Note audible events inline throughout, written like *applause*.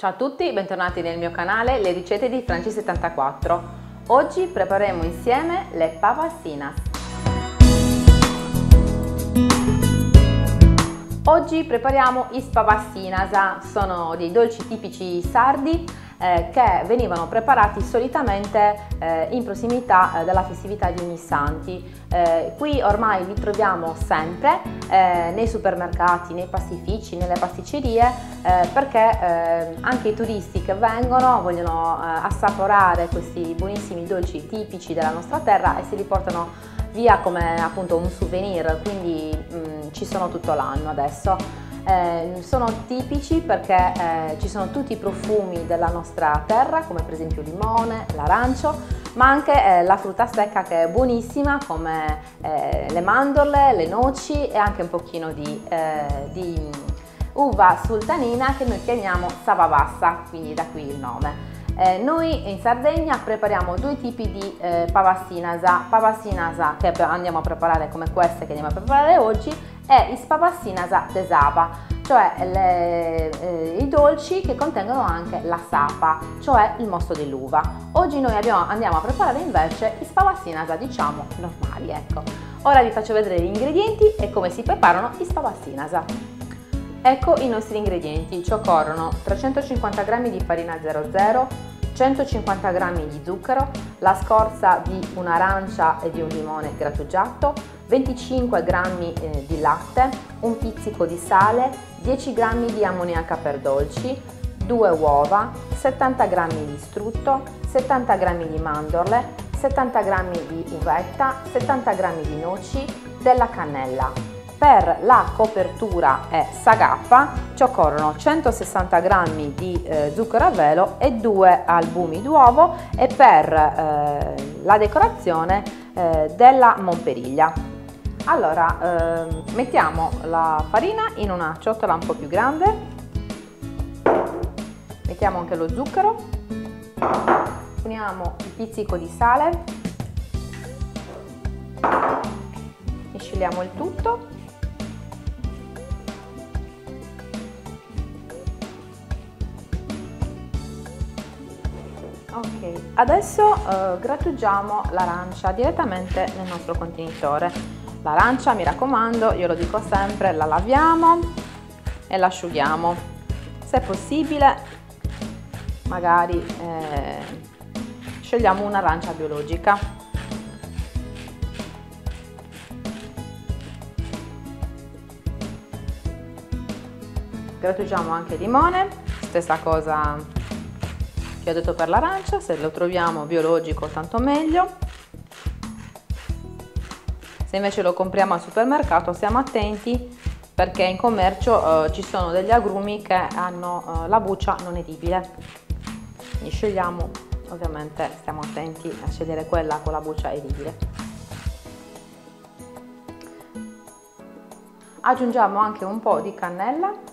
Ciao a tutti, bentornati nel mio canale Le ricette di Franci74. Oggi prepareremo insieme le papassinas. Oggi prepariamo i spavassinas, sono dei dolci tipici sardi eh, che venivano preparati solitamente eh, in prossimità eh, della festività di Ognissanti. Eh, qui ormai li troviamo sempre eh, nei supermercati, nei pastifici, nelle pasticcerie perché anche i turisti che vengono vogliono assaporare questi buonissimi dolci tipici della nostra terra e si li portano via come appunto un souvenir, quindi mh, mm, ci sono tutto l'anno adesso. Eh, sono tipici perché eh, ci sono tutti i profumi della nostra terra, come per esempio il limone, l'arancio, ma anche eh, la frutta secca che è buonissima, come eh, le mandorle, le noci e anche un pochino di, eh, di uva sultanina che noi chiamiamo savavassa, quindi da qui il nome. Eh, noi in Sardegna prepariamo due tipi di eh, pavassinasa, pavassinasa che andiamo a preparare come queste che andiamo a preparare oggi e ispapassinasa de sapa, cioè le, eh, i dolci che contengono anche la sapa, cioè il mosto dell'uva. Oggi noi abbiamo, andiamo a preparare invece ispapassinasa, diciamo, normali, ecco. Ora vi faccio vedere gli ingredienti e come si preparano ispapassinasa. Ecco i nostri ingredienti, ci occorrono 350 g di farina 00, 150 g di zucchero, la scorza di un'arancia e di un limone grattugiato, 25 g eh, di latte, un pizzico di sale, 10 g di ammoniaca per dolci, 2 uova, 70 g di strutto, 70 g di mandorle, 70 g di uvetta, 70 g di noci, della cannella. Per la copertura e sagappa ci occorrono 160 g di eh, zucchero a velo e 2 albumi d'uovo e per eh, la decorazione eh, della monperiglia. Allora, ehm, mettiamo la farina in una ciotola un po' più grande, mettiamo anche lo zucchero, uniamo il pizzico di sale, misceliamo il tutto Ok, adesso eh, grattugiamo l'arancia direttamente nel nostro contenitore. L'arancia, mi raccomando, io lo dico sempre, la laviamo e l'asciughiamo. Se possibile, magari eh, scegliamo un'arancia biologica. Grattugiamo anche il limone, stessa cosa che ho detto per l'arancia, se lo troviamo biologico tanto meglio. Se invece lo compriamo al supermercato stiamo attenti perché in commercio eh, ci sono degli agrumi che hanno eh, la buccia non edibile. Quindi scegliamo, ovviamente stiamo attenti a scegliere quella con la buccia edibile. Aggiungiamo anche un po' di cannella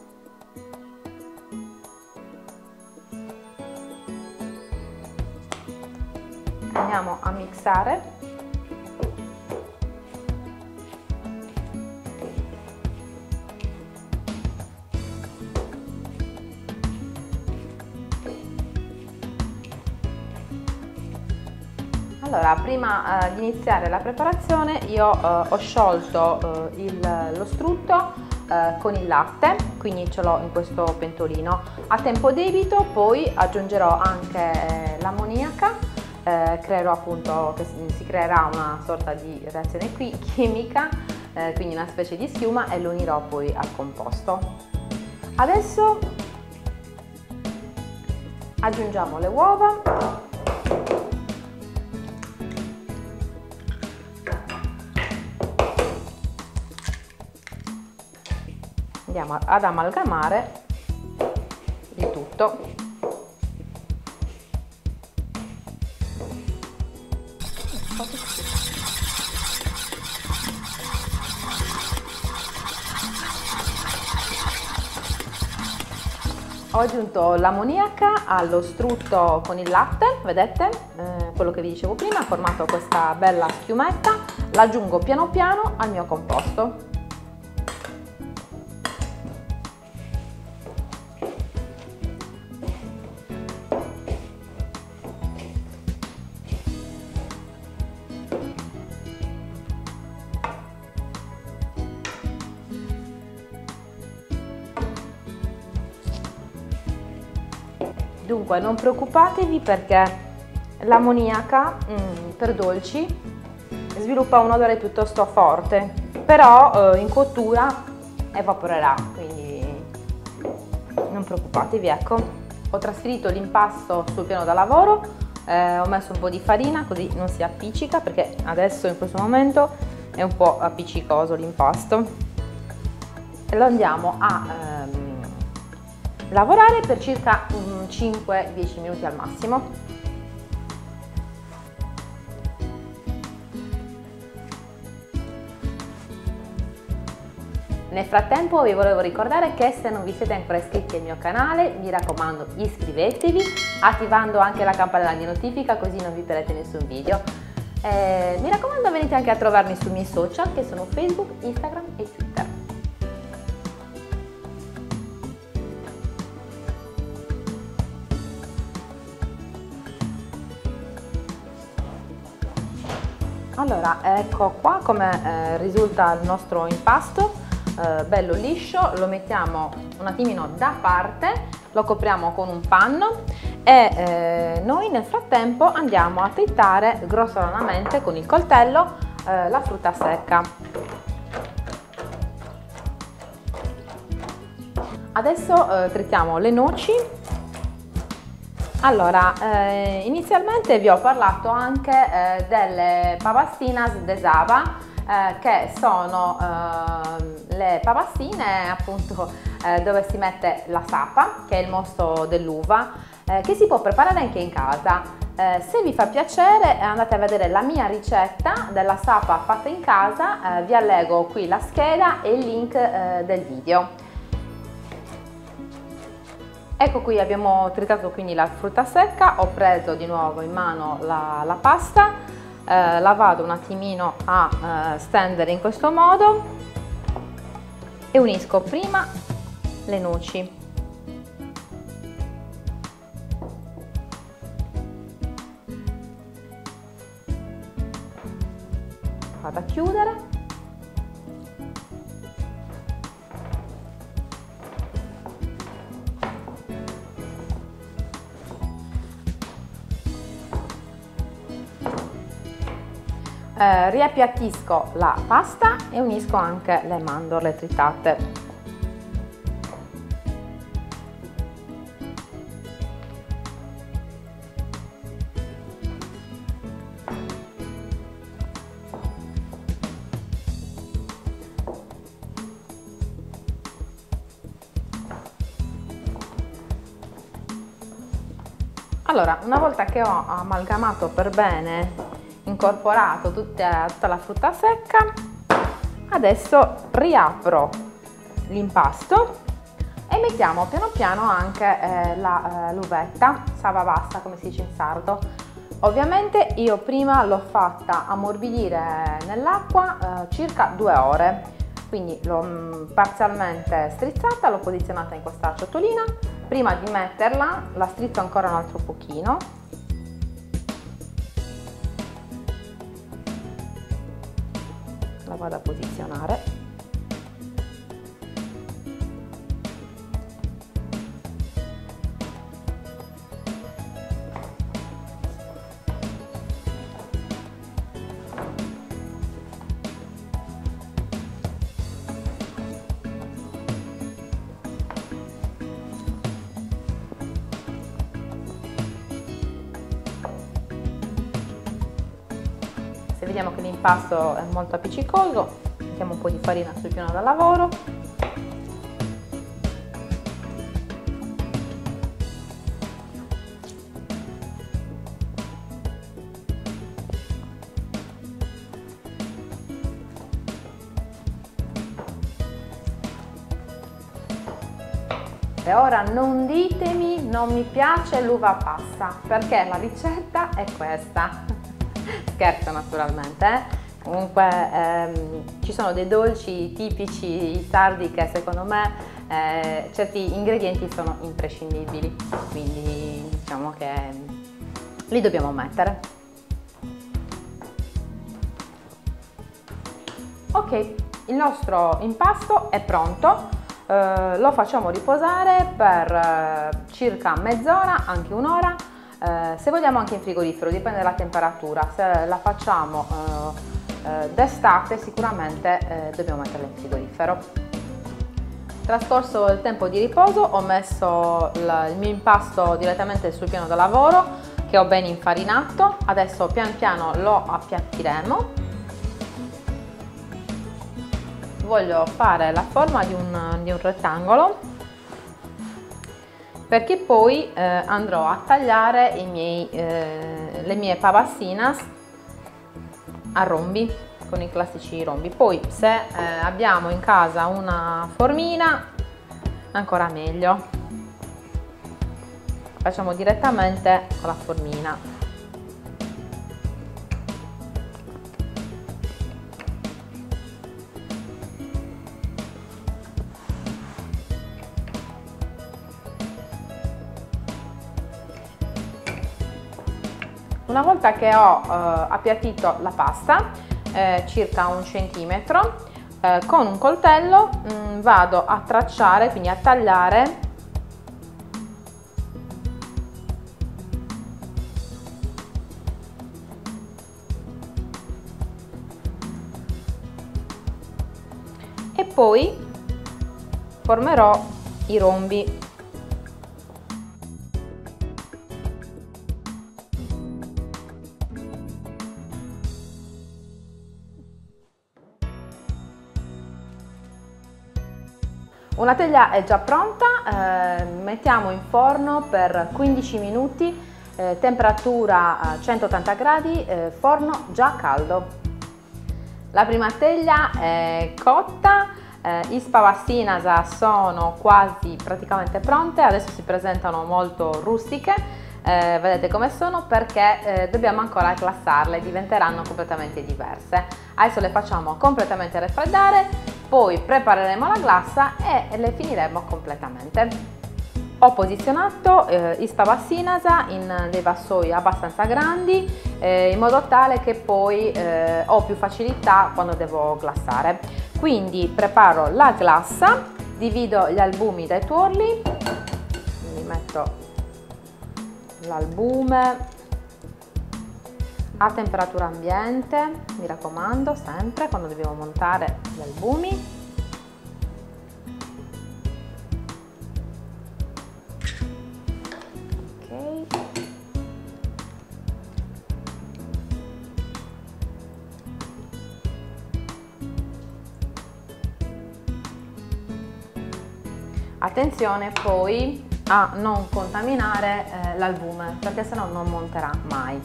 andiamo a mixare Allora, prima eh, di iniziare la preparazione io eh, ho sciolto eh, il, lo strutto eh, con il latte, quindi ce l'ho in questo pentolino. A tempo debito poi aggiungerò anche eh, l'ammoniaca eh, creerò appunto, che si creerà una sorta di reazione qui, *laughs* chimica, eh, quindi una specie di schiuma e lo unirò poi al composto. Adesso aggiungiamo le uova andiamo ad amalgamare il tutto Ho aggiunto l'ammoniaca allo strutto con il latte, vedete? Eh, quello che vi dicevo prima, ha formato questa bella schiumetta. L'aggiungo piano piano al mio composto. Dunque non preoccupatevi perché l'ammoniaca mm, per dolci sviluppa un odore piuttosto forte, però eh, in cottura evaporerà, quindi non preoccupatevi, ecco. Ho trasferito l'impasto sul piano da lavoro, eh, ho messo un po' di farina così non si appiccica perché adesso in questo momento è un po' appiccicoso l'impasto. E lo andiamo a ehm, lavorare per circa 5-10 minuti al massimo. Nel frattempo vi volevo ricordare che se non vi siete ancora iscritti al mio canale, mi raccomando iscrivetevi, attivando anche la campanella di notifica così non vi perdete nessun video. Eh, mi raccomando venite anche a trovarmi sui miei social che sono Facebook, Instagram e Twitter. Allora, ecco qua come eh, risulta il nostro impasto eh, bello liscio, lo mettiamo un attimino da parte, lo copriamo con un panno e eh, noi nel frattempo andiamo a tritare grossolanamente con il coltello eh, la frutta secca. Adesso eh, trittiamo le noci allora, eh, inizialmente vi ho parlato anche eh, delle pavastinas de Sava eh, che sono eh, le pavassine appunto eh, dove si mette la sapa che è il mosto dell'uva eh, che si può preparare anche in casa. Se vi fa piacere andate a vedere la mia ricetta della sapa fatta in casa, vi allego qui la scheda e il link del video. Ecco qui abbiamo tritato quindi la frutta secca, ho preso di nuovo in mano la, la pasta eh, la vado un attimino a eh, stendere in questo modo e unisco prima le noci. Vado a chiudere eh, riappiattisco la pasta e unisco anche le mandorle tritate. Allora, una volta che ho amalgamato per bene incorporato tutta, tutta la frutta secca. Adesso riapro l'impasto e mettiamo piano piano anche eh, la, eh, l'uvetta sava bassa come si dice in sardo. Ovviamente io prima l'ho fatta ammorbidire nell'acqua eh, circa due ore. Quindi l'ho mm, parzialmente strizzata l'ho posizionata in questa ciotolina prima di metterla la strizzo ancora un altro pochino vado a posizionare l'impasto è molto appiccicoso mettiamo un po' di farina sul piano da lavoro. E ora non ditemi non mi piace l'uva passa perché la ricetta è questa scherzo naturalmente, eh? comunque ehm, ci sono dei dolci tipici sardi che secondo me eh, certi ingredienti sono imprescindibili, quindi diciamo che li dobbiamo mettere. Ok, il nostro impasto è pronto. eh, lo facciamo riposare per eh, circa mezz'ora, anche un'ora, eh, se vogliamo anche in frigorifero, dipende dalla temperatura, se la facciamo eh, eh, d'estate sicuramente eh, dobbiamo metterla in frigorifero. Trascorso il tempo di riposo ho messo il, mio impasto direttamente sul piano da lavoro che ho ben infarinato, adesso pian piano lo appiattiremo. Voglio fare la forma di un, di un rettangolo perché poi eh, andrò a tagliare miei, eh, le mie pavassinas a rombi con i classici rombi. Poi se eh, abbiamo in casa una formina ancora meglio. Facciamo direttamente con la formina Una volta che ho eh, appiattito la pasta, eh, circa un centimetro, eh, con un coltello mh, mm, vado a tracciare, quindi a tagliare e poi formerò i rombi Una teglia è già pronta, eh, mettiamo in forno per 15 minuti, eh, temperatura a 180 gradi, eh, forno già caldo. La prima teglia è cotta, eh, i spavassinasa sono quasi praticamente pronte, adesso si presentano molto rustiche, eh, vedete come sono perché eh, dobbiamo ancora classarle, diventeranno completamente diverse. Adesso le facciamo completamente raffreddare poi prepareremo la glassa e le finiremo completamente. Ho posizionato eh, i spavassinasa in dei vassoi abbastanza grandi eh, in modo tale che poi eh, ho più facilità quando devo glassare. Quindi preparo la glassa, divido gli albumi dai tuorli, quindi metto l'albume a temperatura ambiente, mi raccomando, sempre quando dobbiamo montare gli albumi. Attenzione poi a non contaminare eh, l'albume perché sennò non monterà mai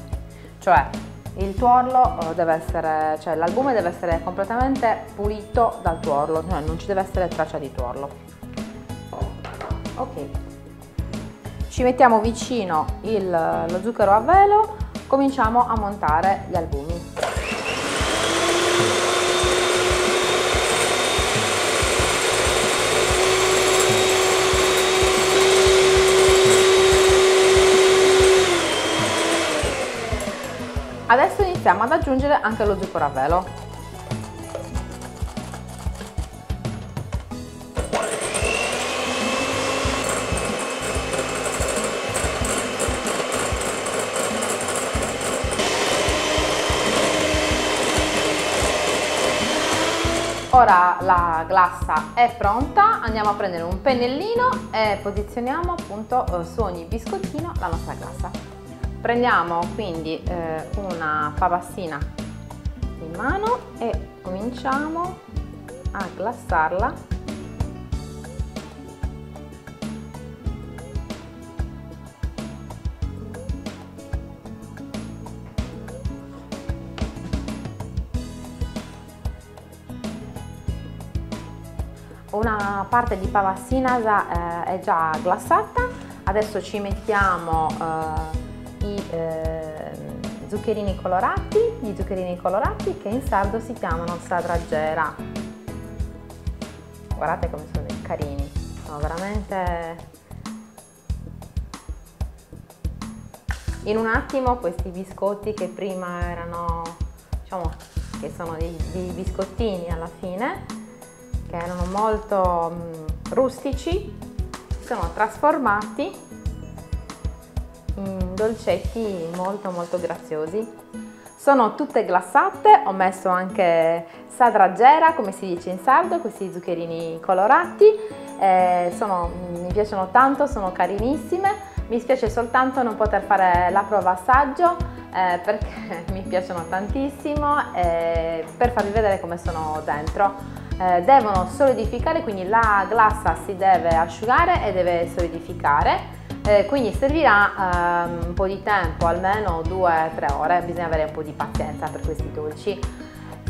cioè il tuorlo eh, deve essere, cioè l'albume deve essere completamente pulito dal tuorlo, cioè non ci deve essere traccia di tuorlo. Ok, ci mettiamo vicino il, lo zucchero a velo, cominciamo a montare gli albumi. Adesso iniziamo ad aggiungere anche lo zucchero a velo. Ora la glassa è pronta, andiamo a prendere un pennellino e posizioniamo appunto eh, su ogni biscottino la nostra glassa. Prendiamo quindi eh, una pavassina in mano e cominciamo a glassarla. Una parte di pavassina eh, è già glassata. Adesso ci mettiamo eh, i eh, zuccherini colorati, gli zuccherini colorati che in sardo si chiamano sadraggera. Guardate come sono carini, sono veramente... In un attimo questi biscotti che prima erano, diciamo, che sono dei, dei biscottini alla fine, che erano molto mm, rustici si sono trasformati in dolcetti molto molto graziosi. Sono tutte glassate, ho messo anche sadragera, come si dice in sardo, questi zuccherini colorati, eh, sono, mi piacciono tanto, sono carinissime, mi spiace soltanto non poter fare la prova assaggio eh, perché *laughs* mi piacciono tantissimo eh, per farvi vedere come sono dentro. Eh, devono solidificare, quindi la glassa si deve asciugare e deve solidificare eh, quindi servirà ehm, un po' di tempo, almeno 2-3 ore, bisogna avere un po' di pazienza per questi dolci.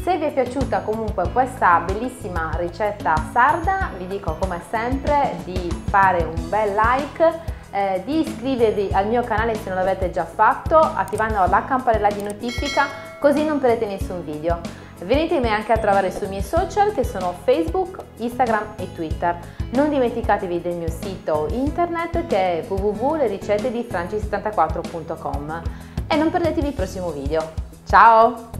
Se vi è piaciuta comunque questa bellissima ricetta sarda, vi dico come sempre di fare un bel like, eh, di iscrivervi al mio canale se non l'avete già fatto, attivando la campanella di notifica così non perdete nessun video. Venitemi anche a trovare sui miei social che sono Facebook, Instagram e Twitter. Non dimenticatevi del mio sito internet che è www.lericette di franci74.com e non perdetevi il prossimo video. Ciao!